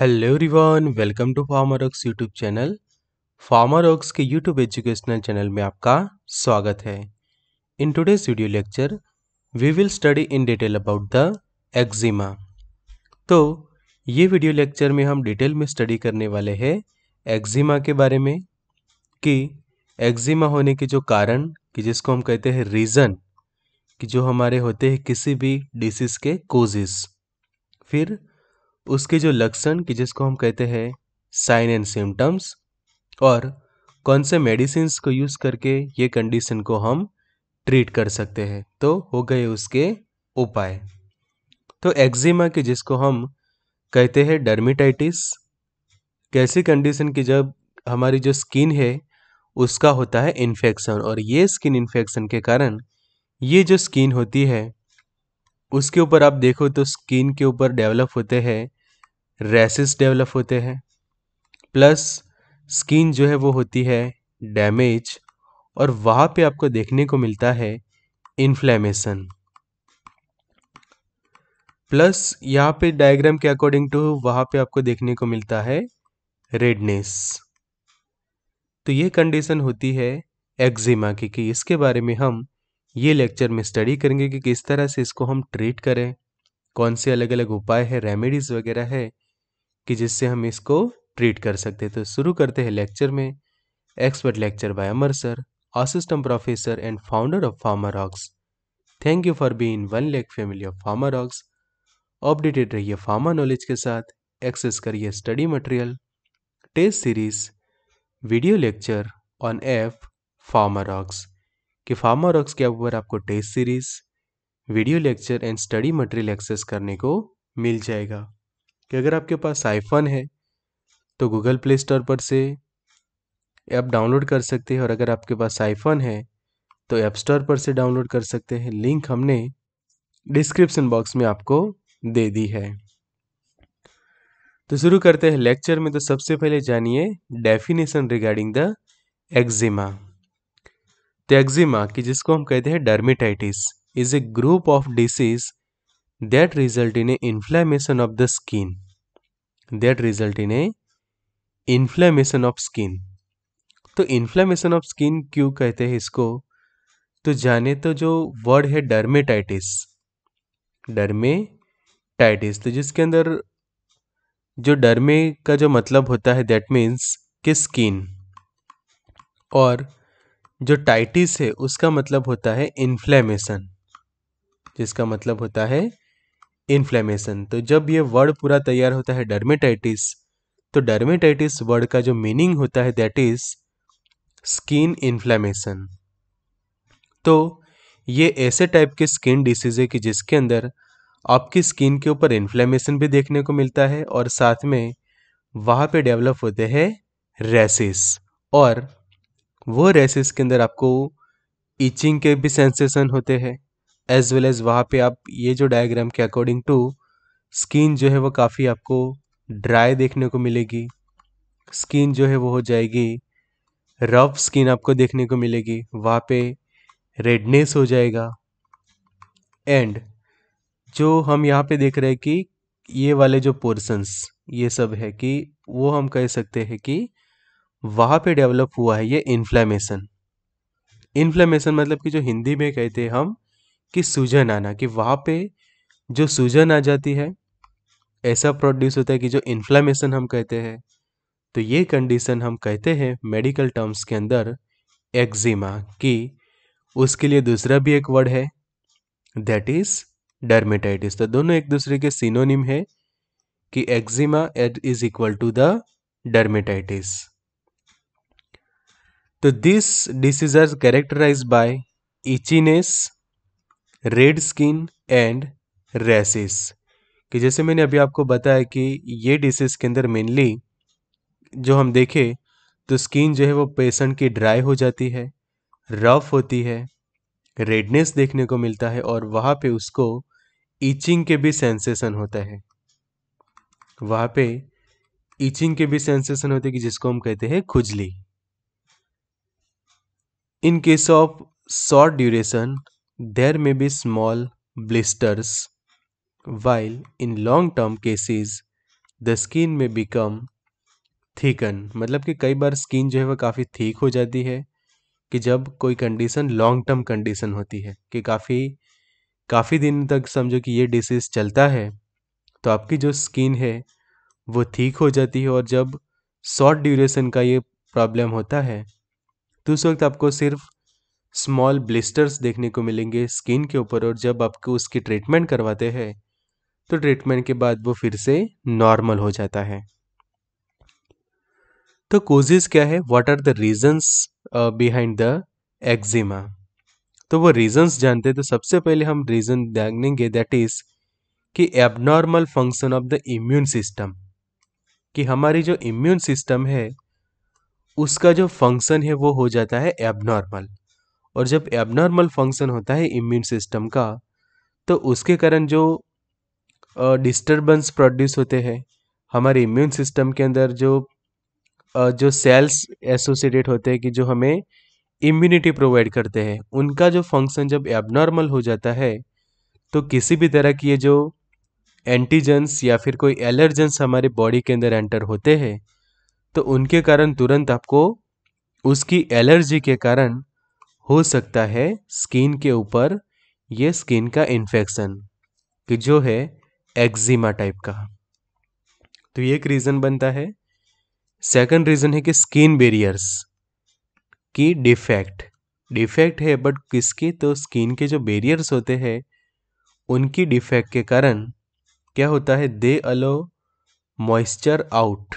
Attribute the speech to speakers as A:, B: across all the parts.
A: Hello everyone welcome to Pharma Rocks YouTube channel PharmaRocks के YouTube educational channel में आपका स्वागत है। In today's video lecture we will study in detail about the eczema तो ये video lecture में हम डिटेल में स्टडी करने वाले हैं एक्जिमा के बारे में, कि एक्जिमा होने के जो कारण, कि जिसको हम कहते हैं रीज़न कि जो हमारे होते हैं किसी भी डिसीज़ के कोजेस फिर उसके जो लक्षण कि जिसको हम कहते हैं साइन एंड सिम्टम्स और कौन से मेडिसिन को यूज़ करके ये कंडीशन को हम ट्रीट कर सकते हैं तो हो गए उसके उपाय। तो एक्जिमा के जिसको हम कहते हैं डर्मिटाइटिस कैसी कंडीशन की जब हमारी जो स्किन है, उसका होता है इन्फेक्शन और ये स्किन इन्फेक्शन के कारण ये जो स्किन होती है, उसके ऊपर आप देखो तो स्किन के ऊपर डेवलप होते हैं रैसेस डेवलप होते हैं, प्लस स्किन जो है वो होती है डैमेज, और वहाँ पे आपको देखने को मिलता है इन्फ्लेमेशन। प्लस यहाँ पे डायग्राम के अकॉर्डिंग टू वहाँ पे आपको देखने को मिलता है रेडनेस। तो ये कंडीशन होती है एक्जिमा की कि इसके बारे में हम ये लेक्चर में स्टडी करेंगे कि किस तरह से इसको हम ट्रीट करें, कौन से अलग अलग उपाय है, रेमेडीज़ वगैरह है कि जिससे हम इसको ट्रीट कर सकते तो शुरू करते हैं लेक्चर में। Expert lecture by Amar sir assistant professor and founder of Pharma Rocks thank you for being one lakh family of Pharma Rocks updated रहिए फार्मा नॉलेज के साथ। एक्सेस करिए study material test series video lecture on F Pharma Rocks कि Pharma Rocks के ऊपर आपको test series video lecture and study material access करने को मिल जाएगा। कि अगर आपके पास आईफोन है तो गूगल प्ले स्टोर पर से ऐप डाउनलोड कर सकते हैं और अगर आपके पास आईफोन है तो ऐप स्टोर पर से डाउनलोड कर सकते हैं। लिंक हमने डिस्क्रिप्शन बॉक्स में आपको दे दी है। तो शुरू करते हैं लेक्चर में। तो सबसे पहले जानिए डेफिनेशन रिगार्डिंग द एक्जिमा तो एक्जिमा की जिसको हम कहते हैं dermatitis is a group of disease that result in a inflammation of the skin. That result in a inflammation of skin. तो इन्फ्लेमेशन ऑफ़ स्किन क्यों कहते हैं इसको? तो जाने तो जो वर्ड है डर्मेटाइटिस डर्मेटाइटिस तो जिसके अंदर जो डर्मे का जो मतलब होता है दैट मीन्स कि स्किन और जो टाइटिस है, उसका मतलब होता है इन्फ्लेमेशन जिसका मतलब होता है इन्फ्लेमेशन तो जब ये वर्ड पूरा तैयार होता है डर्मेटाइटिस तो डर्मेटाइटिस वर्ड का जो मीनिंग होता है दैट इज़ स्किन इन्फ्लेमेशन तो ये ऐसे टाइप के स्किन डिसीज है कि जिसके अंदर आपकी स्किन के ऊपर इन्फ्लेमेशन भी देखने को मिलता है और साथ में वहाँ पे डेवलप होते हैं रेसिस और वो रेसिस के अंदर आपको इचिंग के भी सेंसेशन होते हैं। एज वेल एज वहाँ पे आप ये जो डायग्राम के अकॉर्डिंग टू स्किन जो है वो काफ़ी आपको ड्राई देखने को मिलेगी। स्किन जो है वो हो जाएगी रफ स्किन आपको देखने को मिलेगी। वहाँ पे रेडनेस हो जाएगा। एंड जो हम यहाँ पे देख रहे हैं कि ये वाले जो पोर्सन्स ये सब है कि वो हम कह सकते हैं कि वहाँ पे डेवलप हुआ है ये इन्फ्लेमेशन इन्फ्लेमेशन मतलब कि जो हिंदी में कहते हैं हम कि सूजन आना, कि वहाँ पे जो सूजन आ जाती है, ऐसा प्रोड्यूस होता है कि जो इन्फ्लामेशन हम कहते हैं तो ये कंडीशन हम कहते हैं मेडिकल टर्म्स के अंदर एक्जिमा कि उसके लिए दूसरा भी एक वर्ड है दैट इज़ डर्मेटाइटिस तो दोनों एक दूसरे के सिनोनिम है कि eczema at is equal to the dermatitis तो this disease are characterise by itchiness red skin and rashes, कि जैसे मैंने अभी आपको बताया कि ये डिसीज़ के अंदर मेनली जो हम देखें तो स्किन जो है वो पेशेंट की ड्राई हो जाती है रफ होती है रेडनेस देखने को मिलता है और वहाँ पे उसको ईचिंग के भी सेंसेशन होता है। वहाँ पे ईचिंग के भी सेंसेशन होते हैं कि जिसको हम कहते हैं खुजली। In case of short duration There may be small blisters, while in long term cases, the skin may become thicken मतलब कि कई बार स्किन जो है वह काफ़ी थिक हो जाती है कि जब कोई कंडीशन लॉन्ग टर्म कंडीशन होती है कि काफ़ी काफ़ी दिन तक समझो कि ये डिसीज़ चलता है तो आपकी जो स्किन है वो ठीक हो जाती है और जब शॉर्ट ड्यूरेशन का ये प्रॉब्लम होता है तो उस वक्त आपको सिर्फ़ स्मॉल ब्लिस्टर्स देखने को मिलेंगे स्किन के ऊपर और जब आपको उसकी ट्रीटमेंट करवाते हैं तो ट्रीटमेंट के बाद वो फिर से नॉर्मल हो जाता है। तो कोजेज क्या है? What are the reasons behind the eczema तो वो रीजंस जानते तो सबसे पहले हम रीजन जानेंगे दैट इज़ कि abnormal function of the immune system कि हमारी जो इम्यून सिस्टम है, उसका जो फ़ंक्शन है, वो हो जाता है एबनॉर्मल और जब एबनॉर्मल फ़ंक्शन होता है इम्यून सिस्टम का तो उसके कारण जो डिस्टरबेंस प्रोड्यूस होते हैं हमारे इम्यून सिस्टम के अंदर जो uh, जो सेल्स एसोसिएटेड होते हैं कि जो हमें इम्यूनिटी प्रोवाइड करते हैं उनका जो फ़ंक्शन जब एबनॉर्मल हो जाता है तो किसी भी तरह की ये जो एंटीजेंस या फिर कोई एलर्जेंस हमारे बॉडी के अंदर एंटर होते हैं तो उनके कारण तुरंत आपको उसकी एलर्जी के कारण हो सकता है स्किन के ऊपर ये स्किन का इन्फेक्शन कि जो है एक्जिमा टाइप का। तो ये एक रीज़न बनता है। सेकंड रीज़न है कि स्किन बेरियर्स की डिफेक्ट डिफेक्ट है बट किसकी? तो स्किन के जो बेरियर्स होते हैं, उनकी डिफेक्ट के कारण क्या होता है? दे अलो मॉइस्चर आउट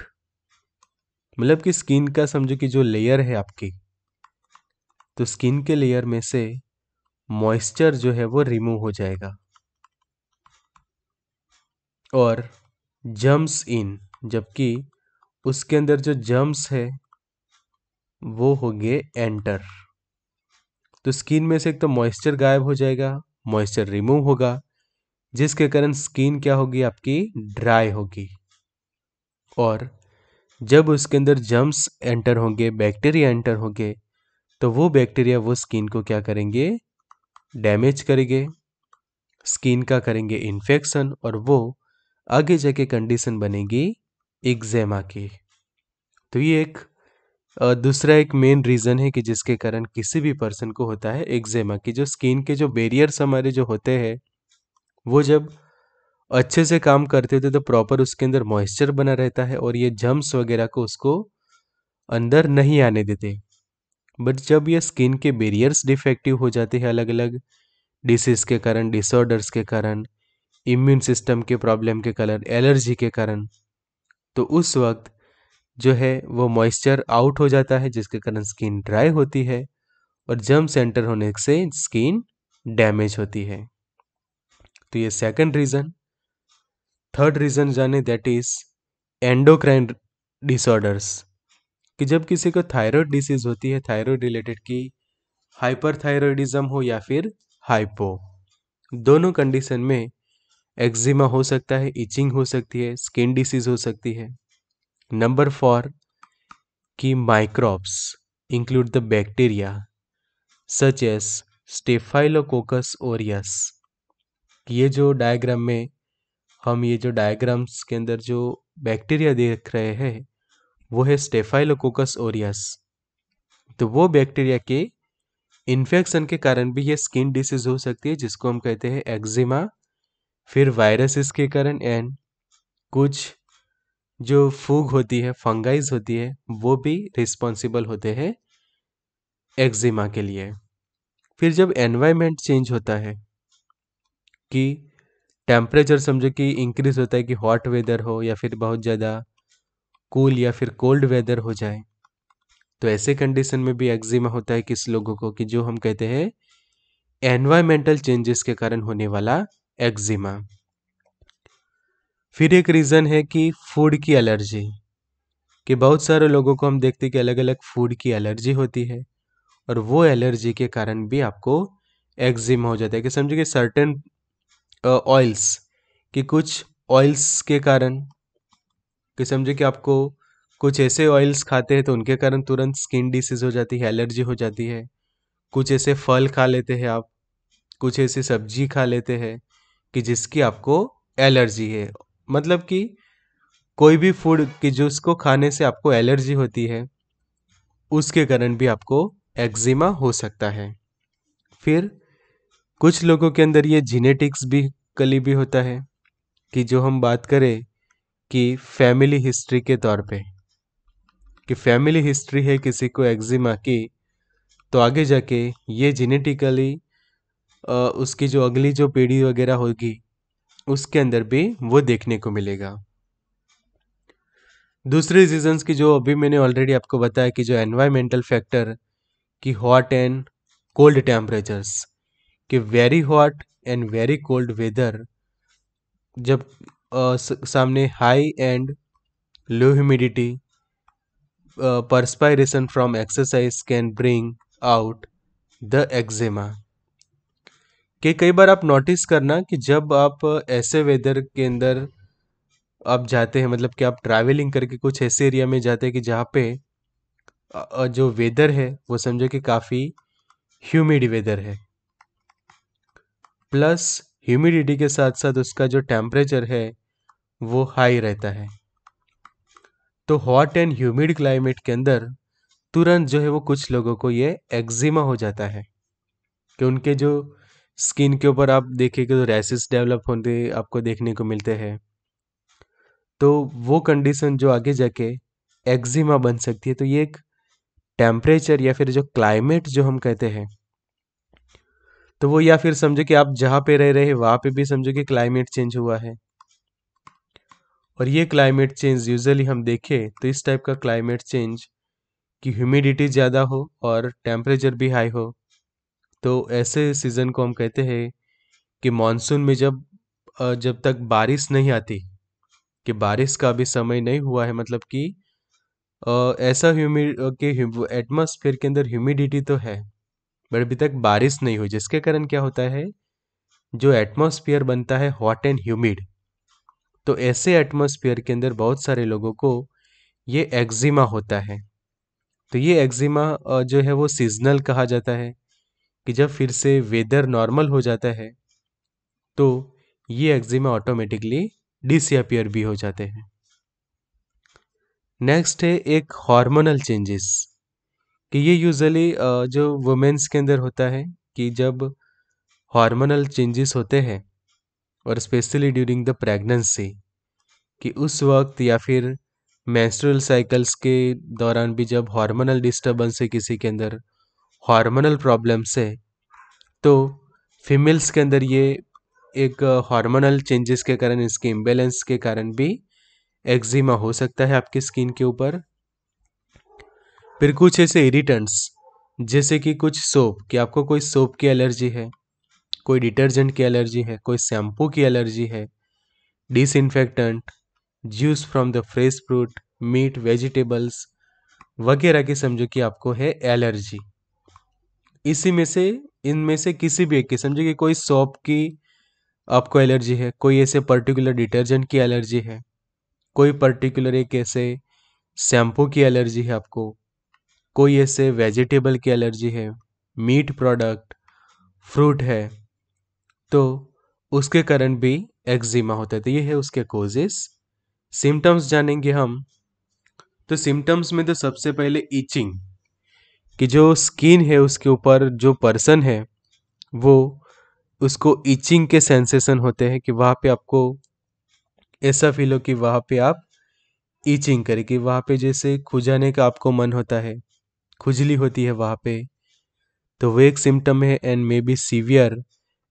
A: मतलब कि स्किन का समझो कि जो लेयर है आपकी। तो स्किन के लेयर में से मॉइस्चर जो है वो रिमूव हो जाएगा। और जम्स इन जबकि उसके अंदर जो जम्स है, वो हो गए एंटर तो स्किन में से एक तो मॉइस्चर गायब हो जाएगा मॉइस्चर रिमूव होगा, जिसके कारण स्किन क्या होगी, आपकी ड्राई होगी। और जब उसके अंदर जम्स एंटर होंगे बैक्टीरिया एंटर होंगे तो वो बैक्टीरिया वो स्किन को क्या करेंगे? डैमेज करेंगे। स्किन का करेंगे इन्फेक्शन और वो आगे जाके कंडीशन बनेगी एग्जेमा की। तो ये एक दूसरा एक मेन रीज़न है कि जिसके कारण किसी भी पर्सन को होता है एग्जेमा की। जो स्किन के जो बेरियर्स हमारे जो होते हैं, वो जब अच्छे से काम करते थे तो प्रॉपर उसके अंदर मॉइस्चर बना रहता है और ये जम्स वगैरह को उसको अंदर नहीं आने देते। बट जब ये स्किन के बेरियर्स डिफेक्टिव हो जाते हैं अलग अलग डिसीज़ के कारण डिसऑर्डर्स के कारण इम्यून सिस्टम के प्रॉब्लम के कारण एलर्जी के कारण तो उस वक्त जो है वो मॉइस्चर आउट हो जाता है, जिसके कारण स्किन ड्राई होती है और जम सेंटर होने से स्किन डैमेज होती है। तो ये सेकंड रीज़न थर्ड रीज़न जाने दैट इज़ एंडोक्राइन डिसऑर्डर्स कि जब किसी को थायराइड डिसीज होती है थायराइड रिलेटेड की हाइपरथायरॉयडिज्म हो या फिर हाइपो दोनों कंडीशन में एक्जिमा हो सकता है इचिंग हो सकती है स्किन डिसीज हो सकती है। नंबर फोर की microbes include the bacteria such as Staphylococcus aureus ये जो डायग्राम में, हम ये जो डायग्राम्स के अंदर जो बैक्टीरिया देख रहे हैं वो है स्टेफाइलोकोकस ओरियस तो वो बैक्टीरिया के इन्फेक्शन के कारण भी ये स्किन डिसीज हो सकती है, जिसको हम कहते हैं एक्जिमा फिर वायरसेस के कारण एंड कुछ जो फूग होती है फंगाइज होती है, वो भी रिस्पॉन्सिबल होते हैं एक्जिमा के लिए। फिर जब एनवायरमेंट चेंज होता है, कि टेम्परेचर समझो कि इंक्रीज होता है, कि हॉट वेदर हो, या फिर बहुत ज़्यादा कूल या फिर कोल्ड वेदर हो जाए तो ऐसे कंडीशन में भी एक्जिमा होता है किस लोगों को कि जो हम कहते हैं एनवायरमेंटल चेंजेस के कारण होने वाला एक्जिमा फिर एक रीज़न है कि फ़ूड की एलर्जी कि बहुत सारे लोगों को हम देखते हैं कि अलग अलग फ़ूड की एलर्जी होती है, और वो एलर्जी के कारण भी आपको एक्जिमा हो जाता है। कि समझिए कि सर्टेन ऑयल्स कि कुछ ऑयल्स के कारण कि समझे कि आपको कुछ ऐसे ऑयल्स खाते हैं तो उनके कारण तुरंत स्किन डिसीज हो जाती है एलर्जी हो जाती है। कुछ ऐसे फल खा लेते हैं आप, कुछ ऐसी सब्ज़ी खा लेते हैं कि जिसकी आपको एलर्जी है। मतलब कि कोई भी फ़ूड कि जो उसको खाने से आपको एलर्जी होती है, उसके कारण भी आपको एक्जिमा हो सकता है। फिर कुछ लोगों के अंदर ये जीनेटिक्स भी कली भी होता है कि जो हम बात करें कि फैमिली हिस्ट्री के तौर पे। कि फैमिली हिस्ट्री है किसी को एक्जिमा की तो आगे जाके ये जेनेटिकली उसकी जो अगली जो पीढ़ी वगैरह होगी, उसके अंदर भी वो देखने को मिलेगा। दूसरे रीजंस की जो अभी मैंने ऑलरेडी आपको बताया कि जो एनवायरमेंटल फैक्टर कि हॉट एंड कोल्ड टेम्परेचर्स कि very hot and very cold weather जब सामने high and low humidity perspiration from exercise can bring out the eczema कि कई बार आप नोटिस करना कि जब आप ऐसे वेदर के अंदर आप जाते हैं मतलब कि आप ट्रैवलिंग करके कुछ ऐसे एरिया में जाते हैं कि जहाँ पे जो वेदर है, वो समझो कि काफ़ी ह्यूमिड वेदर है। प्लस ह्यूमिडिटी के साथ साथ उसका जो टेम्परेचर है वो हाई रहता है। तो हॉट एंड ह्यूमिड क्लाइमेट के अंदर तुरंत जो है वो कुछ लोगों को ये एक्जिमा हो जाता है कि उनके जो स्किन के ऊपर आप देखेंगे तो रैसेस डेवलप होते आपको देखने को मिलते हैं। तो वो कंडीशन जो आगे जाके एक्जिमा बन सकती है तो ये एक टेम्परेचर या फिर जो क्लाइमेट जो हम कहते हैं तो वो या फिर समझो कि आप जहाँ पे रह रहे हैं, वहाँ पे भी समझो कि क्लाइमेट चेंज हुआ है। और ये क्लाइमेट चेंज यूजुअली हम देखें तो इस टाइप का क्लाइमेट चेंज कि ह्यूमिडिटी ज़्यादा हो और टेम्परेचर भी हाई हो। तो ऐसे सीज़न को हम कहते हैं कि मानसून में जब जब तक बारिश नहीं आती, कि बारिश का अभी समय नहीं हुआ है मतलब कि ऐसा ह्यूमिड कि एटमॉस्फेयर के अंदर ह्यूमिडिटी तो है बट अभी तक बारिश नहीं हुई, जिसके कारण क्या होता है, जो एटमॉस्फेयर बनता है हॉट एंड ह्यूमिड तो ऐसे एटमॉस्फेयर के अंदर बहुत सारे लोगों को ये एक्जिमा होता है। तो ये एक्जिमा जो है वो सीजनल कहा जाता है कि जब फिर से वेदर नॉर्मल हो जाता है तो ये एक्जिमा ऑटोमेटिकली डिसअपियर भी हो जाते हैं। नेक्स्ट है एक हार्मोनल चेंजेस कि ये यूजुअली जो वुमेन्स के अंदर होता है कि जब हार्मोनल चेंजेस होते हैं और स्पेशली ड्यूरिंग द प्रेगनेंसी कि उस वक्त या फिर मैंस्ट्रुअल साइकिल्स के दौरान भी जब हार्मोनल डिस्टर्बेंस है किसी के अंदर हार्मोनल प्रॉब्लम्स है तो फीमेल्स के अंदर ये एक हार्मोनल चेंजेस के कारण, इसके इम्बेलेंस के कारण भी एक्जिमा हो सकता है आपकी स्किन के ऊपर। फिर कुछ ऐसे इरिटेंट्स जैसे कि कुछ सोप कि आपको कोई सोप की एलर्जी है कोई डिटर्जेंट की एलर्जी है, कोई शैम्पू की एलर्जी है, disinfectant, juice from the fresh fruit, meat, vegetables वगैरह की समझो कि आपको है एलर्जी। इसी में से, इनमें से किसी भी एक की, समझो कि कोई सॉप की आपको एलर्जी है, कोई ऐसे पर्टिकुलर डिटर्जेंट की एलर्जी है, कोई पर्टिकुलर एक ऐसे शैम्पू की एलर्जी है आपको, कोई ऐसे वेजिटेबल की एलर्जी है, मीट प्रोडक्ट, फ्रूट है तो उसके कारण भी एक्जिमा होता है। तो ये है उसके कोजेस सिम्टम्स जानेंगे हम। तो सिम्टम्स में तो सबसे पहले ईचिंग कि जो स्किन है उसके ऊपर जो पर्सन है, वो उसको इचिंग के सेंसेशन होते हैं कि वहाँ पे आपको ऐसा फील हो कि वहाँ पे आप ईचिंग करें, कि वहाँ पे जैसे खुजाने का आपको मन होता है, खुजली होती है वहाँ पे। तो वो एक सिम्टम है and may be severe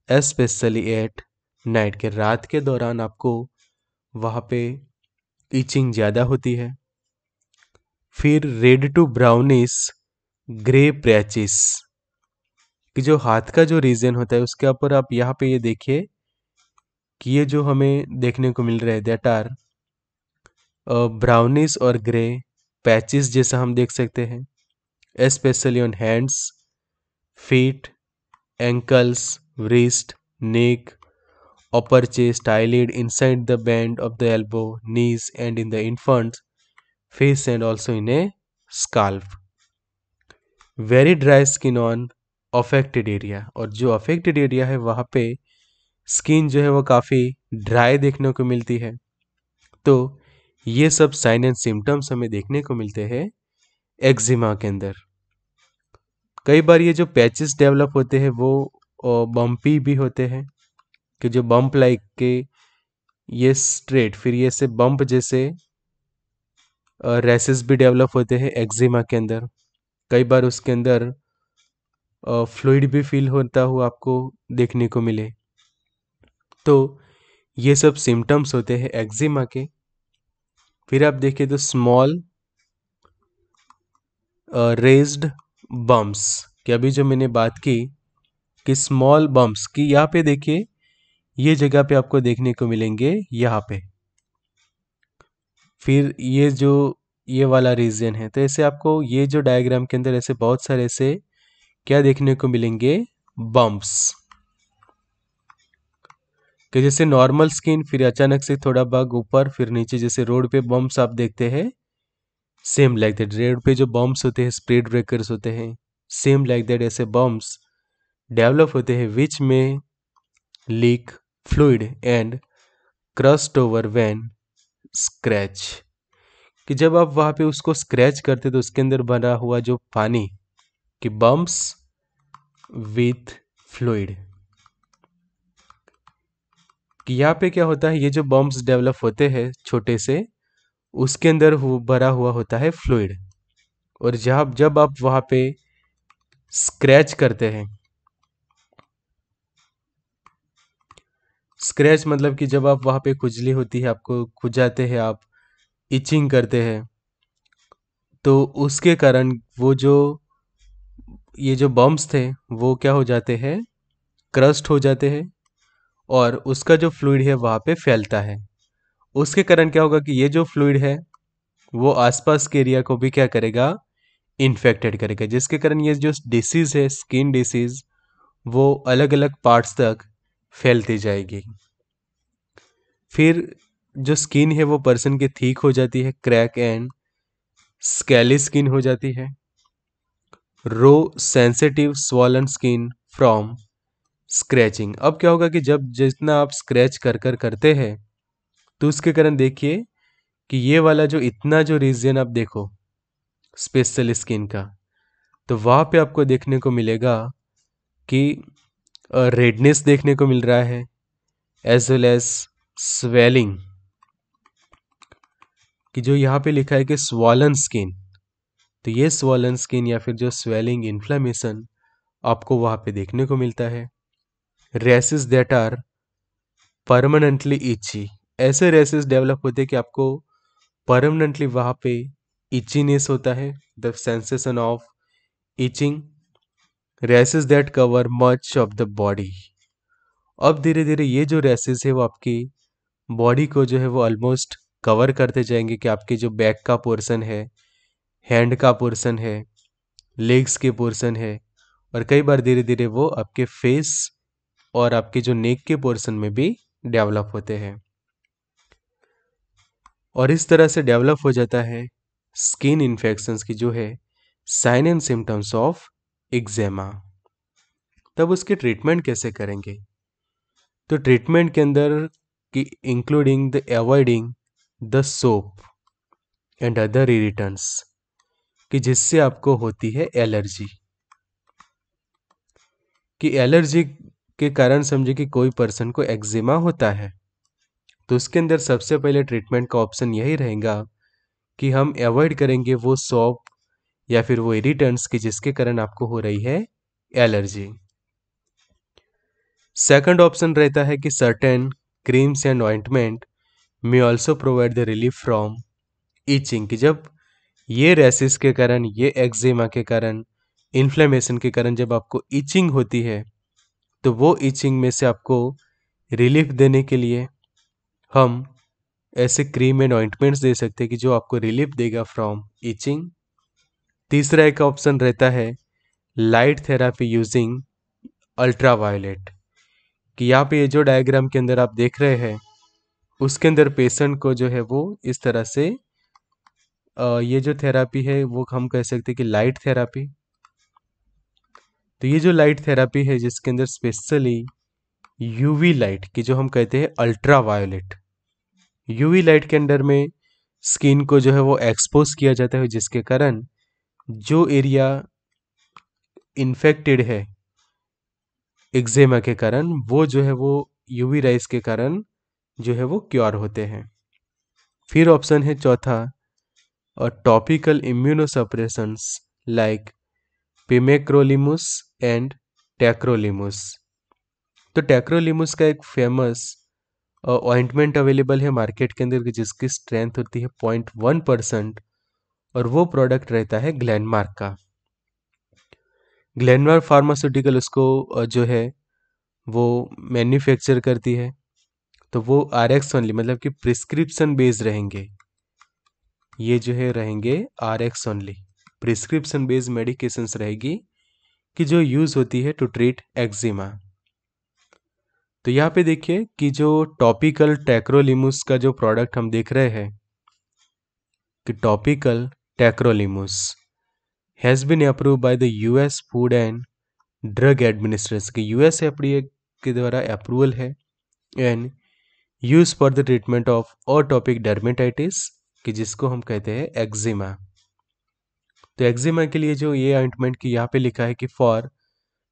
A: especially at night के रात के दौरान आपको वहाँ पे ईचिंग ज़्यादा होती है। फिर red to brownish grey patches कि जो हाथ का जो रीजन होता है उसके ऊपर आप यहाँ पे ये देखिए कि ये जो हमें देखने को मिल रहा है दैट आर ब्राउनिश और ग्रे पैचेस जैसा हम देख सकते हैं especially on hands feet ankles wrist neck upper chest eyelid inside the band of the elbow knees and in the infant's face and also in a scalp very dry skin on affected area और जो affected area है वहाँ पे skin जो है वो काफ़ी dry देखने को मिलती है तो ये सब साइन एंड सिम्टम्स हमें देखने को मिलते हैं एक्जिमा के अंदर कई बार ये जो पैचेस डेवलप होते हैं वो बम्पी भी होते हैं कि जो बम्प लाइक के ये स्ट्रेट फिर ये से बम्प जैसे रेसेस भी डेवलप होते हैं एक्जिमा के अंदर। कई बार उसके अंदर फ्लूइड भी फील होता हुआ आपको देखने को मिले। तो ये सब सिम्टम्स होते हैं एक्जिमा के। फिर आप देखिए तो स्मॉल रेज्ड बम्प्स कि अभी जो मैंने बात की कि स्मॉल बम्प्स की यहाँ पे देखिए, ये जगह पे आपको देखने को मिलेंगे यहाँ पे। फिर ये जो, ये वाला रीजन है तो ऐसे आपको ये जो डायग्राम के अंदर ऐसे बहुत सारे ऐसे क्या देखने को मिलेंगे? बम्प्स कि जैसे नॉर्मल स्किन फिर अचानक से थोड़ा भाग ऊपर, फिर नीचे, जैसे रोड पे बम्प्स आप देखते हैं सेम लाइक दैट रोड पे जो बम्प्स होते हैं स्पीड ब्रेकर्स होते हैं सेम लाइक दैट ऐसे बम्प्स डेवलप होते हैं विच में leak fluid and crust over when scratch कि जब आप वहाँ पे उसको स्क्रैच करते तो उसके अंदर बना हुआ जो पानी कि बम्प्स विथ फ्लूड कि यहाँ पे क्या होता है, ये जो बम्प्स डेवलप होते हैं, छोटे से, उसके अंदर भरा हुआ होता है फ्लूड और जब जब आप वहाँ पे स्क्रैच करते हैं स्क्रैच मतलब कि जब आप वहाँ पे खुजली होती है, आपको खुजाते हैं, आप इचिंग करते हैं तो उसके कारण वो जो, ये जो बम्प्स थे, वो क्या हो जाते हैं? क्रस्ट हो जाते हैं और उसका जो फ्लूइड है वहाँ पे फैलता है। उसके कारण क्या होगा कि ये जो फ्लूइड है, वो आसपास के एरिया को भी क्या करेगा? इन्फेक्टेड करेगा। जिसके कारण ये जो डिसीज़ है स्किन डिसीज़ वो अलग अलग पार्ट्स तक फैलती जाएगी। फिर जो स्किन है वो पर्सन की ठीक हो जाती है क्रैक एंड स्केली स्किन हो जाती है। Raw sensitive swollen skin from scratching अब क्या होगा कि जब जितना आप स्क्रैच कर कर करते हैं तो उसके कारण देखिए कि ये वाला जो इतना जो रीजन आप देखो स्पेशल स्किन का तो वहाँ पे आपको देखने को मिलेगा कि रेडनेस देखने को मिल रहा है एज वेल एज स्वेलिंग कि जो यहाँ पे लिखा है कि स्वॉलन स्किन तो ये स्वॉलन स्किन या फिर जो स्वेलिंग इन्फ्लामेशन आपको वहाँ पे देखने को मिलता है। Rashes that are permanently itchy ऐसे रेसिस डेवलप होते हैं कि आपको परमानेंटली वहाँ पे इचीनेस होता है the sensation of itching rashes that cover much of the body अब धीरे धीरे ये जो रेसिस है वो आपकी बॉडी को जो है वो ऑलमोस्ट कवर करते जाएँगे कि आपके जो बैक का पोर्सन है हैंड का पोर्सन है लेग्स के पोर्सन है और कई बार धीरे धीरे वो आपके फेस और आपके जो नेक के पोर्शन में भी डेवलप होते हैं। और इस तरह से डेवलप हो जाता है स्किन इन्फेक्शंस की जो है sign and symptoms of eczema तब उसके ट्रीटमेंट कैसे करेंगे? तो ट्रीटमेंट के अंदर की including the avoiding the soap and other irritants कि जिससे आपको होती है एलर्जी कि एलर्जी के कारण समझे कि कोई पर्सन को एक्जिमा होता है तो उसके अंदर सबसे पहले ट्रीटमेंट का ऑप्शन यही रहेगा कि हम अवॉइड करेंगे वो सॉप या फिर वो इरिटेंट्स की जिसके कारण आपको हो रही है एलर्जी सेकंड ऑप्शन रहता है कि certain creams and ointment may also provide the relief from itching कि जब ये रेसिस के कारण, ये एक्जिमा के कारण इन्फ्लेमेशन के कारण जब आपको ईचिंग होती है तो वो ईचिंग में से आपको रिलीफ देने के लिए हम ऐसे क्रीम एंड ऑइंटमेंट्स दे सकते हैं कि जो आपको रिलीफ देगा फ्रॉम इचिंग तीसरा एक ऑप्शन रहता है light therapy using ultraviolet कि यहाँ पे ये जो डायग्राम के अंदर आप देख रहे हैं, उसके अंदर पेशेंट को जो है वो इस तरह से ये जो थेरापी है वो हम कह सकते हैं कि लाइट थेरापी तो ये जो लाइट थेरापी है जिसके अंदर स्पेशली यूवी लाइट की जो हम कहते हैं अल्ट्रा वायोलेट यूवी लाइट के अंदर में स्किन को जो है वो एक्सपोज किया जाता है, जिसके कारण जो एरिया इन्फेक्टेड है एक्जेमा के कारण, वो जो है वो यूवी राइस के कारण जो है वो क्योर होते हैं। फिर ऑप्शन है चौथा, और topical immunosuppressants like pimecrolimus and tacrolimus तो टैक्रोलिमुस का एक फ़ेमस ऑइंटमेंट अवेलेबल है मार्केट के अंदर, जिसकी स्ट्रेंथ होती है पॉइंट वन परसेंट और वो प्रोडक्ट रहता है ग्लैनमार्क का। ग्लैनमार्क फार्मास्यूटिकल उसको जो है, वो मैन्युफैक्चर करती है। तो वो आर एक्स ओनली मतलब कि प्रिस्क्रिप्शन बेस्ड रहेंगे। ये जो है, रहेंगे R X only prescription based medications रहेगी कि जो यूज़ होती है टू ट्रीट एक्जिमा तो यहाँ पे देखिए कि जो टॉपिकल टैक्रोलिमुस का जो प्रोडक्ट हम देख रहे हैं, कि topical tacrolimus has been approved by the US Food and Drug Administration की यूएस एफडीए के द्वारा अप्रूवल है and use for the treatment of topic dermatitis कि जिसको हम कहते हैं एक्जिमा तो एक्जिमा के लिए जो ये ऑइंटमेंट की यहाँ पे लिखा है कि for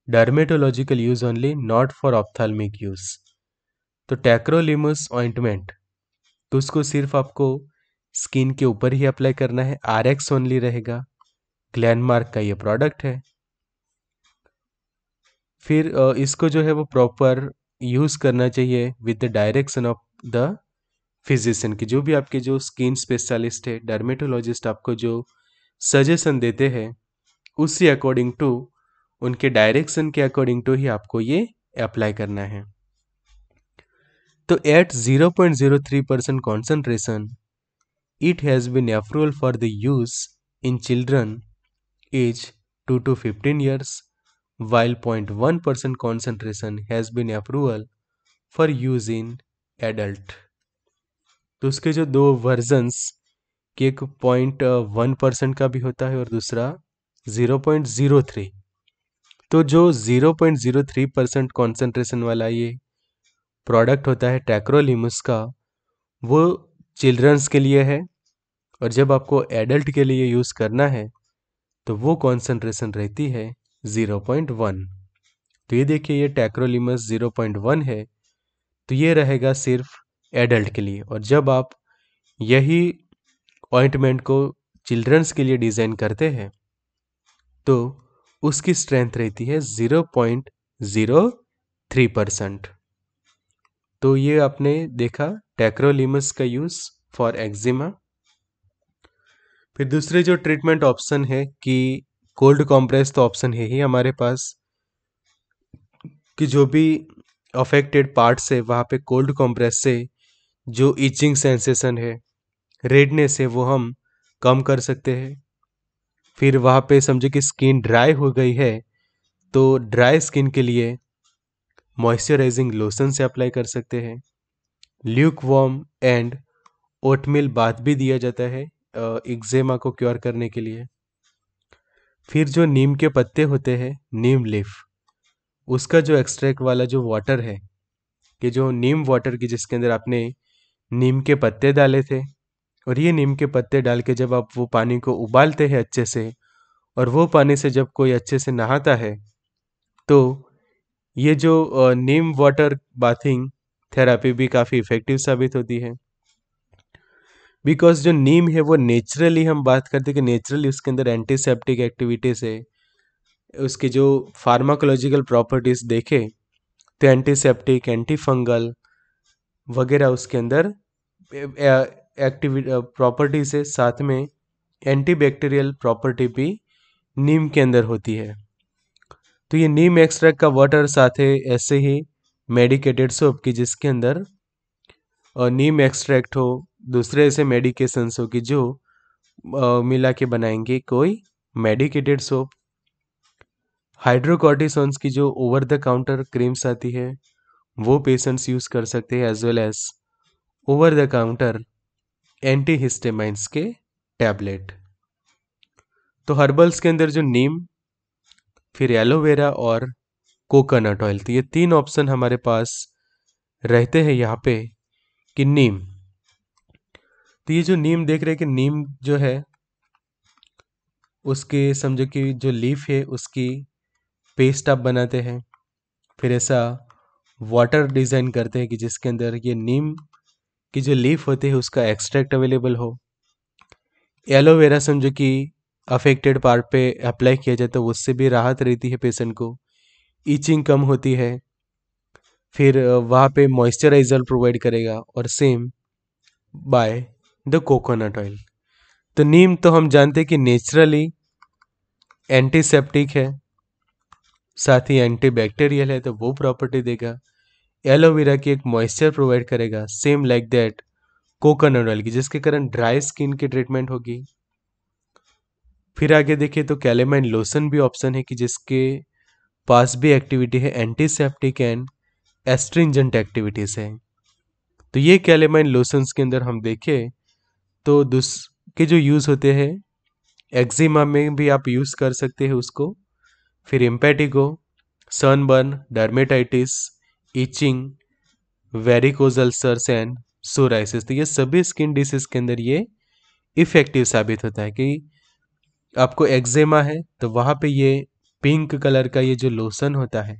A: dermatological use only not for ophthalmic use तो टैक्रोलिमस ऑइंटमेंट तो उसको सिर्फ़ आपको स्किन के ऊपर ही अप्लाई करना है। आर एक्स ओनली रहेगा। ग्लैनमार्क का ये प्रोडक्ट है। फिर इसको जो है वो प्रॉपर यूज़ करना चाहिए with the direction of the physician की। जो भी आपके जो स्किन स्पेशलिस्ट है डर्मेटोलॉजिस्ट आपको जो सजेशन देते हैं, उसी अकॉर्डिंग टू उनके डायरेक्शन के अकॉर्डिंग टू ही आपको ये अप्लाई करना है। तो at 0.03 percent concentration it has been approval for the use in children age 2 to 15 years, while 0.1 percent concentration has been approval for use in adult. तो उसके जो दो वर्जन्स कि एक पॉइंट वन परसेंट का भी होता है और दूसरा ज़ीरो पॉइंट ज़ीरो थ्री तो जो zero point zero three percent concentration वाला ये प्रोडक्ट होता है टैक्रोलिमस का, वो चिल्ड्रंस के लिए है और जब आपको एडल्ट के लिए यूज़ करना है तो वो कॉन्सेंट्रेशन रहती है ज़ीरो पॉइंट वन तो ये देखिए, ये टैक्रोलिमस ज़ीरो पॉइंट वन है तो ये रहेगा सिर्फ़ एडल्ट के लिए। और जब आप यही ऑइंटमेंट को चिल्ड्रंस के लिए डिज़ाइन करते हैं तो उसकी स्ट्रेंथ रहती है zero point zero three percent तो ये आपने देखा टैक्रोलिमस का यूज़ फॉर एक्जिमा फिर दूसरे जो ट्रीटमेंट ऑप्शन है कि कोल्ड कॉम्प्रेस तो ऑप्शन है ही हमारे पास, कि जो भी अफेक्टेड पार्ट्स है, वहाँ पे कोल्ड कॉम्प्रेस से जो इचिंग सेंसेशन है रेडनेस है, वो हम कम कर सकते हैं। फिर वहाँ पे समझे कि स्किन ड्राई हो गई है तो ड्राई स्किन के लिए मॉइस्चराइजिंग लोशन से अप्लाई कर सकते हैं। Lukewarm and oatmeal bath भी दिया जाता है एक्जेमा को क्योर करने के लिए। फिर जो नीम के पत्ते होते हैं, नीम लिफ, उसका जो एक्सट्रैक्ट वाला जो वाटर है, कि जो नीम वाटर की जिसके अंदर आपने नीम के पत्ते डाले थे, और ये नीम के पत्ते डाल के जब आप वो पानी को उबालते हैं अच्छे से, और वो पानी से जब कोई अच्छे से नहाता है तो ये जो नीम वाटर बाथिंग थेरापी भी काफ़ी इफ़ेक्टिव साबित होती है। बिकॉज़ जो नीम है, वो नेचुरली हम बात करते हैं कि नेचुरली उसके अंदर एंटीसेप्टिक एक्टिविटीज़ है। उसके जो फार्माकोलॉजिकल प्रॉपर्टीज़ देखे तो एंटीसेप्टिक एंटी फंगल वगैरह उसके अंदर एक्टिविटी प्रॉपर्टी से साथ में एंटीबैक्टीरियल प्रॉपर्टी भी नीम के अंदर होती है। तो ये नीम एक्सट्रैक्ट का वाटर साथ है, ऐसे ही मेडिकेटेड सोप की जिसके अंदर नीम एक्सट्रैक्ट हो, दूसरे ऐसे मेडिकेशंस हो कि जो मिला के बनाएँगे कोई मेडिकेटेड सोप हाइड्रोकॉर्टिसोन्स की जो ओवर द काउंटर क्रीम्स आती है, वो पेशेंट्स यूज़ कर सकते हैं as well as over the counter antihistamines के टैबलेट तो हर्बल्स के अंदर जो नीम फिर एलोवेरा और कोकोनट ऑयल तो ये तीन ऑप्शन हमारे पास रहते हैं यहाँ पे कि नीम। तो ये जो नीम देख रहे हैं कि नीम जो है, उसके समझो कि जो लीफ है, उसकी पेस्ट आप बनाते हैं। फिर ऐसा वाटर डिज़ाइन करते हैं कि जिसके अंदर ये नीम की जो लीफ होती है, उसका एक्सट्रैक्ट अवेलेबल हो। एलोवेरा समझो कि अफेक्टेड पार्ट पे अप्लाई किया जाए तो उससे भी राहत रहती है पेशेंट को। ईचिंग कम होती है। फिर वहाँ पे मॉइस्चराइजर प्रोवाइड करेगा और same by the coconut oil तो नीम तो हम जानते हैं कि नेचुरली एंटीसेप्टिक है, साथ ही एंटीबैक्टीरियल है तो वो प्रॉपर्टी देगा। एलोवेरा की एक मॉइस्चर प्रोवाइड करेगा same like that coconut oil की, जिसके कारण ड्राई स्किन की ट्रीटमेंट होगी। फिर आगे देखिए तो कैलेमाइन लोशन भी ऑप्शन है कि जिसके पास भी एक्टिविटी है एंटीसेप्टिक एंड एस्ट्रिंजेंट एक्टिविटीज़ है। तो ये कैलेमाइन लोशंस के अंदर हम देखें तो दूस, के जो यूज़ होते हैं एक्जिमा में भी आप यूज़ कर सकते हैं उसको। फिर impetigo sunburn dermatitis itching varicose sores and psoriasis तो ये सभी स्किन डिसीज के अंदर ये इफ़ेक्टिव साबित होता है कि आपको एक्जेमा है तो वहाँ पे ये पिंक कलर का ये जो लोशन होता है,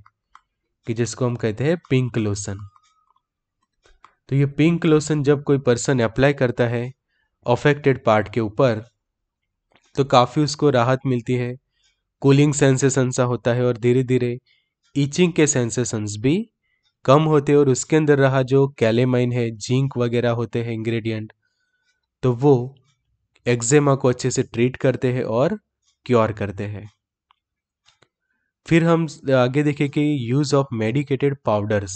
A: कि जिसको हम कहते हैं पिंक लोशन। तो ये पिंक लोशन जब कोई पर्सन अप्लाई करता है अफेक्टेड पार्ट के ऊपर तो काफ़ी उसको राहत मिलती है। कूलिंग सेंसेशन सा होता है और धीरे धीरे ईचिंग के सेंसेशंस भी कम होते हैं और उसके अंदर रहा जो कैलेमाइन है, जिंक वगैरह होते हैं, इंग्रेडिएंट तो वो एक्जेमा को अच्छे से ट्रीट करते हैं और क्योर करते हैं। फिर हम आगे देखें कि यूज़ ऑफ़ मेडिकेटेड पाउडर्स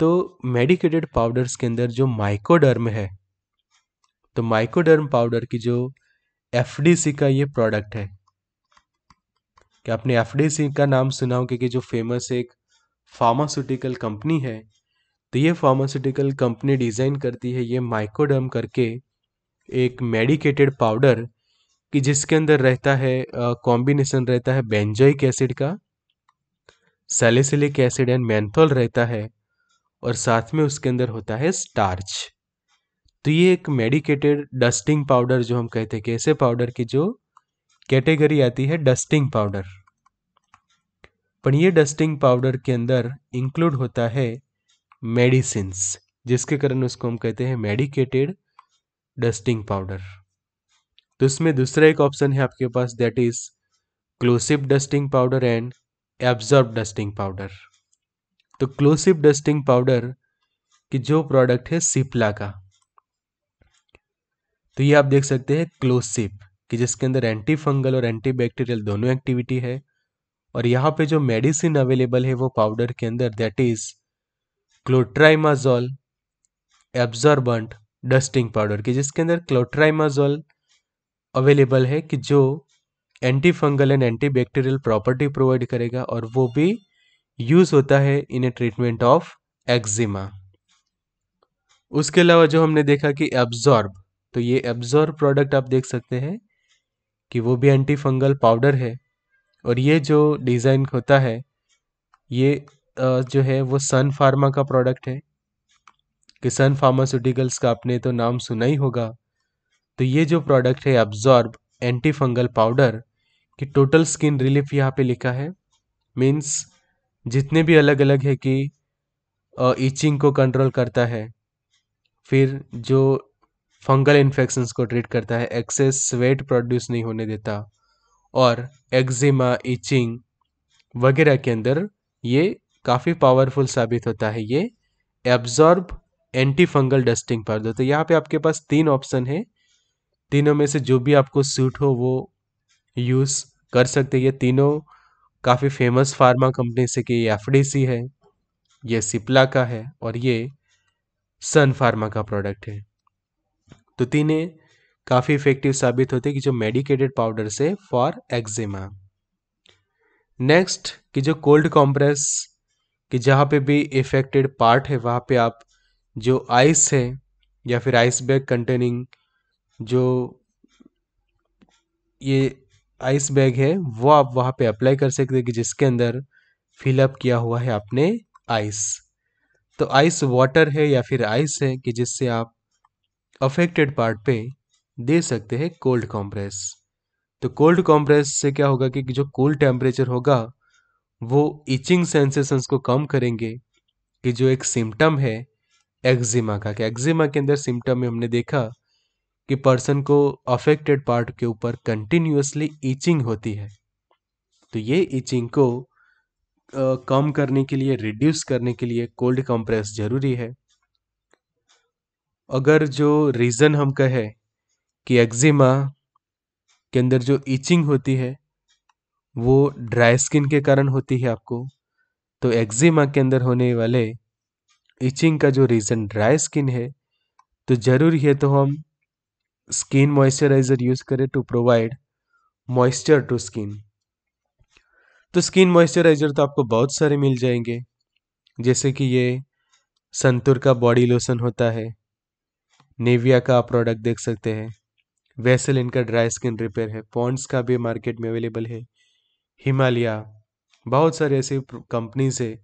A: तो मेडिकेटेड पाउडर्स के अंदर जो माइकोडर्म है तो माइकोडर्म पाउडर की जो एफडीसी का ये प्रोडक्ट है। कि आपने एफडीसी का नाम सुना हो क्योंकि जो फ़ेमस एक फार्मास्यूटिकल कंपनी है तो ये फार्मास्यूटिकल कंपनी डिज़ाइन करती है ये माइकोडर्म करके एक मेडिकेटेड पाउडर कि जिसके अंदर रहता है कॉम्बिनेशन रहता है बेंजोइक एसिड का सेलिसिलिक एसिड एंड मैंथोल रहता है, और साथ में उसके अंदर होता है स्टार्च तो ये एक मेडिकेटेड डस्टिंग पाउडर जो हम कहते हैं कि ऐसे पाउडर की जो कैटेगरी आती है डस्टिंग पाउडर पर ये डस्टिंग पाउडर के अंदर इंक्लूड होता है मेडिसिन जिसके कारण उसको हम कहते हैं मेडिकेटेड डस्टिंग पाउडर तो इसमें दूसरा एक ऑप्शन है आपके पास that is Clocip dusting powder and Abzorb dusting powder तो क्लोसिव डस्टिंग पाउडर की जो प्रोडक्ट है सिप्ला का। तो ये आप देख सकते हैं क्लोसिप कि जिसके अंदर एंटी फंगल और एंटी बैक्टीरियल दोनों एक्टिविटी है, और यहाँ पे जो मेडिसिन अवेलेबल है, वो पाउडर के अंदर that is clotrimazole absorbent dusting powder की जिसके अंदर क्लोट्राइमाजोल अवेलेबल है कि जो antifungal and antibacterial property provide करेगा और वो भी यूज़ होता है in a treatment of eczema उसके अलावा जो हमने देखा कि एब्जॉर्ब तो ये एब्जॉर्ब प्रोडक्ट आप देख सकते हैं कि वो भी एंटी फंगल पाउडर है और ये जो डिज़ाइन होता है, ये जो है वो सन फार्मा का प्रोडक्ट है। कि सन फार्मास्यूटिकल्स का आपने तो नाम सुना ही होगा। तो ये जो प्रोडक्ट है एब्जॉर्ब एंटी फंगल पाउडर की टोटल स्किन रिलीफ यहाँ पे लिखा है। मीन्स जितने भी अलग अलग है कि ईचिंग को कंट्रोल करता है, फिर जो फंगल इन्फेक्शंस को ट्रीट करता है एक्सेस स्वेट प्रोड्यूस नहीं होने देता, और एक्जिमा ईचिंग वगैरह के अंदर ये काफ़ी पावरफुल साबित होता है ये Abzorb anti fungal dusting powder तो यहाँ पे आपके पास तीन ऑप्शन है। तीनों में से जो भी आपको सूट हो, वो यूज़ कर सकते ये तीनों काफ़ी फ़ेमस फार्मा कंपनी से कि ये एफ़ है, ये सिप्ला का है और ये सन फार्मा का प्रोडक्ट है। तो तीनों काफ़ी इफ़ेक्टिव साबित होते कि जो मेडिकेटेड पाउडर से फॉर एक्जिमा नेक्स्ट कि जो कोल्ड कॉम्प्रेस कि जहाँ पे भी इफेक्टेड पार्ट है, वहाँ पे आप जो आइस है या फिर आइस बैग कंटेनिंग जो ये आइस बैग है, वो आप वहाँ पे अप्लाई कर सकते हैं कि जिसके अंदर फिलअप किया हुआ है आपने आइस तो आइस वाटर है या फिर आइस है कि जिससे आप अफेक्टेड पार्ट पे दे सकते हैं कोल्ड कॉम्प्रेस तो कोल्ड कॉम्प्रेस से क्या होगा कि जो कोल्ड टेम्परेचर होगा, वो इचिंग सेंसेशंस को कम करेंगे कि जो एक सिम्टम है एक्जिमा का। कि एक्जिमा के अंदर सिम्टम में हमने देखा कि पर्सन को अफेक्टेड पार्ट के ऊपर कंटिन्यूसली ईचिंग होती है। तो ये ईचिंग को कम करने के लिए रिड्यूस करने के लिए कोल्ड कंप्रेस ज़रूरी है। अगर जो रीज़न हम कहें कि एक्जिमा के अंदर जो ईचिंग होती है, वो ड्राई स्किन के कारण होती है आपको तो एक्जिमा के अंदर होने वाले इचिंग का जो रीज़न ड्राई स्किन है तो ज़रूरी है तो हम स्किन मॉइस्चराइज़र यूज़ करें to provide moisture to skin तो स्किन मॉइस्चराइज़र तो आपको बहुत सारे मिल जाएँगे। जैसे कि ये संतूर का बॉडी लोशन होता है। नेविया का आप प्रोडक्ट देख सकते हैं। वैसल इनका ड्राई स्किन रिपेयर है। पॉन्ड्स का भी मार्केट में अवेलेबल है। हिमालय बहुत सारे ऐसे कंपनीज़ है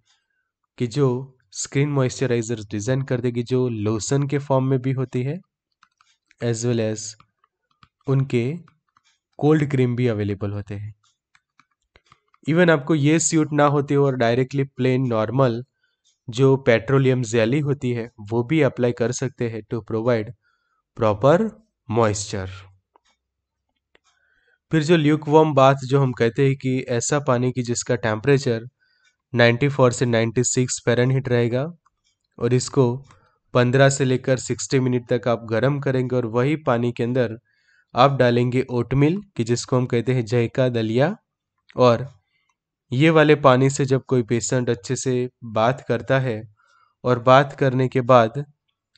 A: कि जो स्किन मॉइस्चराइजर डिज़ाइन कर देगी, जो लोशन के फॉर्म में भी होती है। एज वेल एज उनके कोल्ड क्रीम भी अवेलेबल होते हैं। इवन आपको ये सूट ना होती हो और डायरेक्टली प्लेन नॉर्मल जो पेट्रोलियम जेली होती है, वो भी अप्लाई कर सकते हैं टू प्रोवाइड प्रॉपर मॉइस्चर फिर जो ल्यूक वॉम बाथ जो हम कहते हैं कि ऐसा पानी की जिसका टेम्परेचर 94 से 96 फ़ारेनहीट रहेगा और इसको 15 से लेकर 60 मिनट तक आप गर्म करेंगे और वही पानी के अंदर आप डालेंगे ओटमिल, कि जिसको हम कहते हैं जयका दलिया। और ये वाले पानी से जब कोई पेशेंट अच्छे से बात करता है और बात करने के बाद,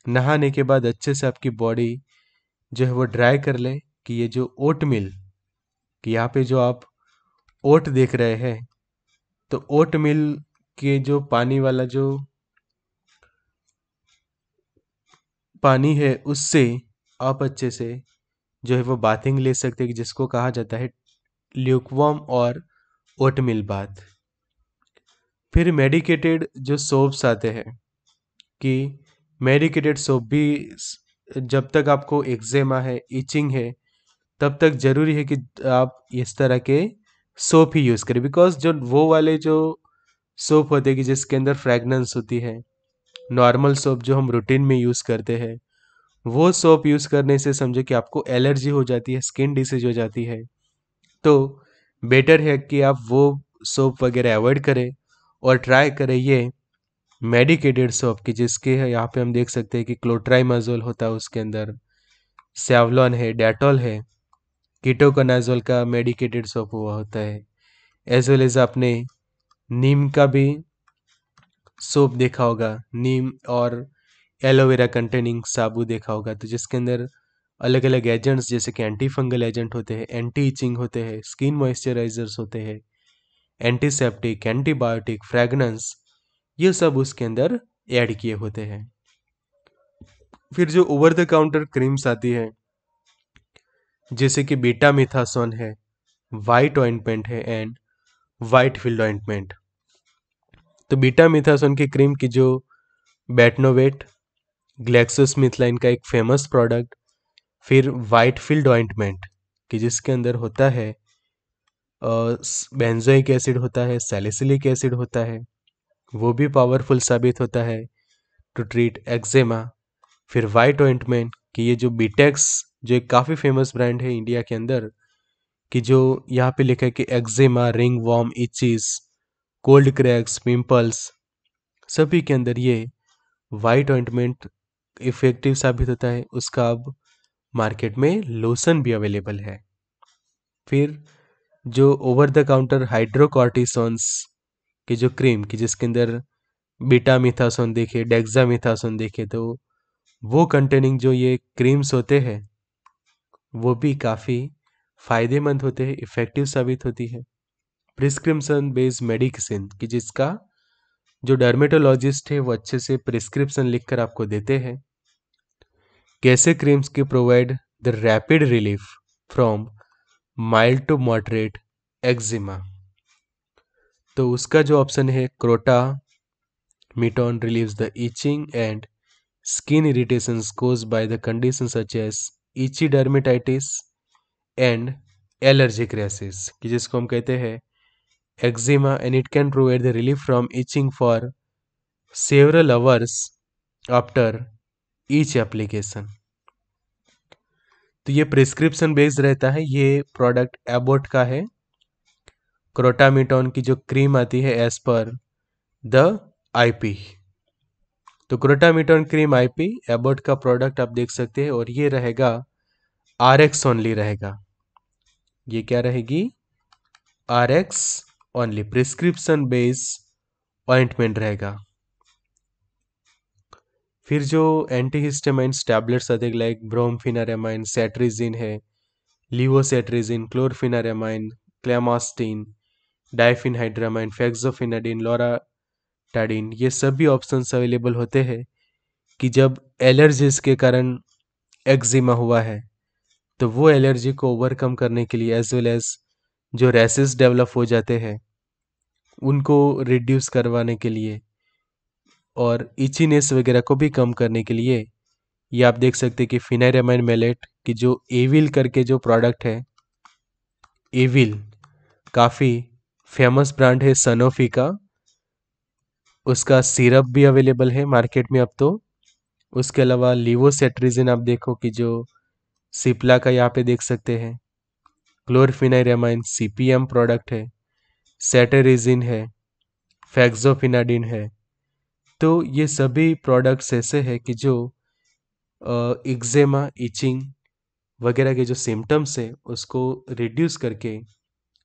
A: नहाने के बाद अच्छे से आपकी बॉडी जो है वो ड्राई कर ले, कि ये जो ओट मिल कि यहाँ पे जो आप ओट देख रहे हैं तो ओट मिल के जो पानी वाला जो पानी है उससे आप अच्छे से जो है वो बाथिंग ले सकते हैं, जिसको कहा जाता है ल्यूकवॉम और ओटमिल बाथ फिर मेडिकेटेड जो सोप्स आते हैं, कि मेडिकेटेड सोप भी जब तक आपको एक्जेमा है इचिंग है, तब तक ज़रूरी है कि आप इस तरह के सोप ही यूज़ करें बिकॉज़ जो वो वाले जो सोप होते हैं कि जिसके अंदर फ्रेगनेंस होती है नॉर्मल सोप जो हम रूटीन में यूज़ करते हैं, वो सोप यूज़ करने से समझो कि आपको एलर्जी हो जाती है, स्किन डिसीज हो जाती है। तो बेटर है कि आप वो सोप वगैरह अवॉइड करें और ट्राई करें ये मेडिकेटेड सोप की जिसके यहाँ पे हम देख सकते हैं कि क्लोट्राइमाजोल होता है उसके अंदर, सेवलॉन है, डेटॉल है, कीटोकोनाजोल का मेडिकेटेड सोप हुआ होता है। एज वेल एज आपने नीम का भी सोप देखा होगा, नीम और एलोवेरा कंटेनिंग साबु देखा होगा। तो जिसके अंदर अलग अलग एजेंट्स जैसे कि एंटी फंगल एजेंट होते हैं एंटी इचिंग होते हैं स्किन मॉइस्चराइजर्स होते हैं एंटीसेप्टिक एंटीबायोटिक फ्रेगनेंस ये सब उसके अंदर ऐड किए होते हैं। फिर जो ओवर द काउंटर क्रीम्स आती है, जैसे कि बीटा मिथासोन है वाइट ऑइंटमेंट है एंड वाइट फ़ील्ड ऑइंटमेंट तो बीटा मिथासोन की क्रीम की जो बैटनोवेट ग्लैक्सोस्मिथलाइन का एक फ़ेमस प्रोडक्ट फिर वाइट फ़ील्ड ऑइंटमेंट कि जिसके अंदर होता है बेंजोइक एसिड होता है सैलिसिलिक एसिड होता है, वो भी पावरफुल साबित होता है टू ट्रीट एक्जेमा फिर वाइट ऑइंटमेंट कि ये जो बीटेक्स जो एक काफ़ी फ़ेमस ब्रांड है इंडिया के अंदर, कि जो यहाँ पे लिखा है कि eczema ringworm itches cold cracks, pimples, सभी के अंदर ये वाइट ऑइंटमेंट इफ़ेक्टिव साबित होता है। उसका अब मार्केट में लोशन भी अवेलेबल है। फिर जो ओवर द काउंटर हाइड्रोकॉर्टिसोन्स की जो क्रीम की, जिसके अंदर बीटा मिथासोन देखे डेक्सा मिथासोन देखे तो वो कंटेनिंग जो ये क्रीम्स होते हैं, वो भी काफ़ी फ़ायदेमंद होते हैं इफ़ेक्टिव साबित होती है। प्रिस्क्रिप्शन बेस्ड मेडिसिन कि जिसका जो डर्मेटोलॉजिस्ट है वो अच्छे से प्रिस्क्रिप्शन लिखकर आपको देते हैं। कैसे क्रीम्स के provide the rapid relief from mild to moderate eczema तो उसका जो ऑप्शन है crotamiton relieves the itching and skin irritations caused by the conditions such as itchy dermatitis and allergic rashes कि जिसको हम कहते हैं eczema and it can provide the relief from itching for several hours after each application. तो ये prescription based रहता है, ये प्रोडक्ट एबोट का है। क्रोटामिटोन की जो क्रीम आती है एज पर द आईपी तो क्रोटामिटोन क्रीम आईपी एबोट का प्रोडक्ट आप देख सकते हैं और ये रहेगा आर एक्स ओनली रहेगा। ये क्या रहेगी? R X only prescription base ointment रहेगा। फिर जो एंटीहिस्टामाइंस टैबलेट्स आते लाइक ब्रोमफिनारेमाइन सेट्रिजिन है लीवोसेट्रिजिन क्लोरफिनारेमाइन क्लेमास्टीन डाइफिनहाइड्रामाइन फेक्सोफिनाडिन लोराटाडिन ये सभी ऑप्शंस अवेलेबल होते हैं कि जब एलर्जीज के कारण एक्जिमा हुआ है तो वो एलर्जी को ओवरकम करने के लिए एज वेल एज जो रेसेस डेवलप हो जाते हैं उनको रिड्यूस करवाने के लिए और इचीनेस वगैरह को भी कम करने के लिए, ये आप देख सकते हैं कि फिनाइरामाइन मेलेट की जो एविल करके जो प्रोडक्ट है एविल काफ़ी फ़ेमस ब्रांड है सनोफी का। उसका सिरप भी अवेलेबल है मार्केट में अब तो। उसके अलावा लीवोसेट्रिजिन आप देखो कि जो सिप्ला का यहाँ पे देख सकते हैं। क्लोरफिनाइरामाइन सीपीएम प्रोडक्ट है। सेटेरिजिन है फैक्सोफिनाडिन है। तो ये सभी प्रोडक्ट्स ऐसे हैं कि जो एक्जेमा इचिंग वगैरह के जो सिम्टम्स है, उसको रिड्यूस करके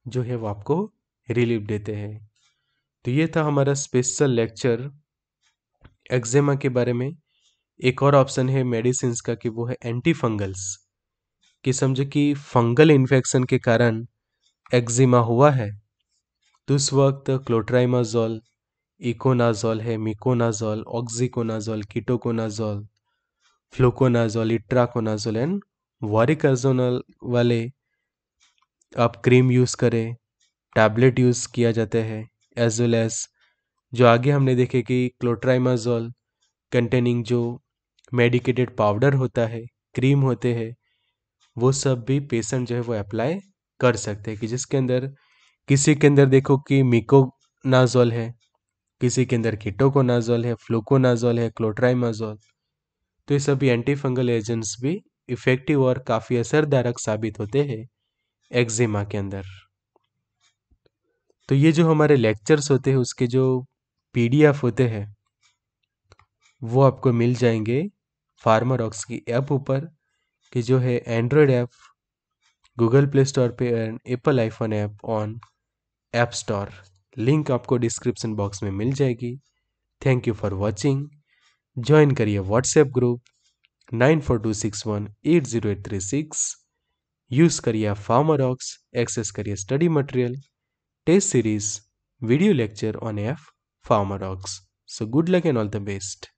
A: जो है वो आपको रिलीफ देते हैं। तो ये था हमारा स्पेशल लेक्चर एक्जेमा के बारे में। एक और ऑप्शन है मेडिसिन का कि वो है एंटी फंगल्स कि समझो कि फंगल इन्फेक्शन के कारण एक्जिमा हुआ है। तो उस वक्त क्लोट्राइमाजोल, इकोनाजोल है miconazole, oxiconazole, ketoconazole, fluconazole, itraconazole and voriconazole वाले आप क्रीम यूज़ करें टैबलेट यूज़ किया जाता है एज वेल एज जो आगे हमने देखे कि क्लोट्राइमाजोल कंटेनिंग जो मेडिकेटेड पाउडर होता है क्रीम होते हैं, वो सब भी पेशेंट जो है वो अप्लाई कर सकते हैं कि जिसके अंदर किसी के अंदर देखो कि मिकोनाजोल है, किसी के अंदर कीटोकोनाजोल है फ्लूकोनाजोल है क्लोट्राइमाजोल तो ये सभी एंटी फंगल एजेंट्स भी इफ़ेक्टिव और काफ़ी असरदारक साबित होते हैं एक्जिमा के अंदर। तो ये जो हमारे लेक्चर्स होते हैं, उसके जो पीडीएफ होते हैं, वो आपको मिल जाएँगे फार्मारॉक्स की ऐप ऊपर, कि जो है android app Google Play store पे and Apple iPhone app on app store link आपको डिस्क्रिप्शन बॉक्स में मिल जाएगी. Thank you for watching join करिए WhatsApp group nine four two six one eight zero eight three six use करिए Pharmarox access करिए study material test series video lecture on F Pharmarox so good luck and all the best